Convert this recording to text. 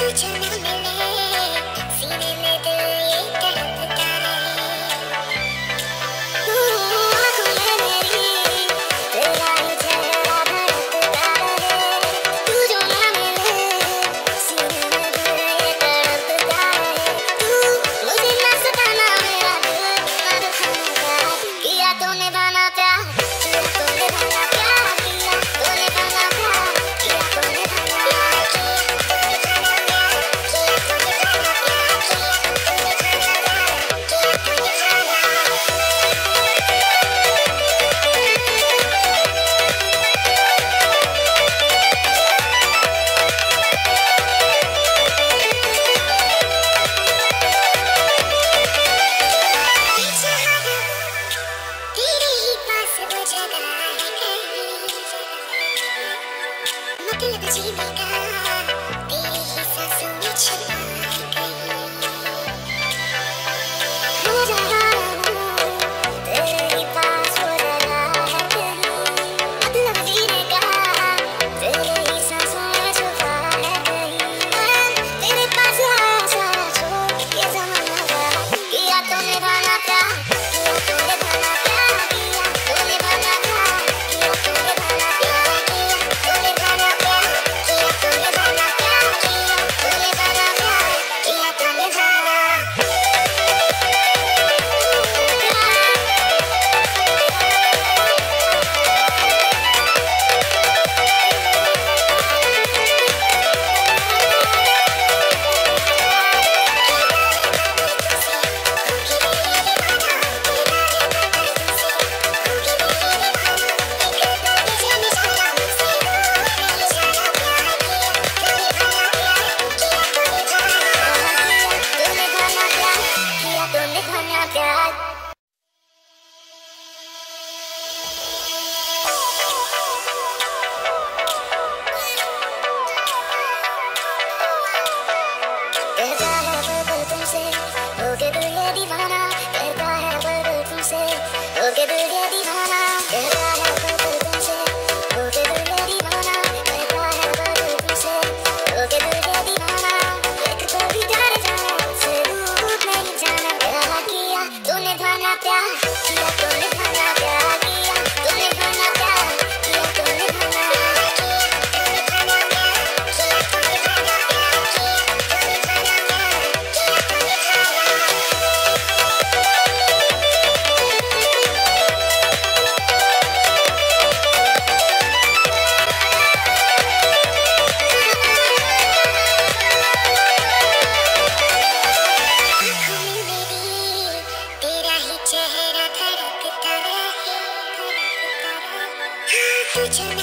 future, now Richard.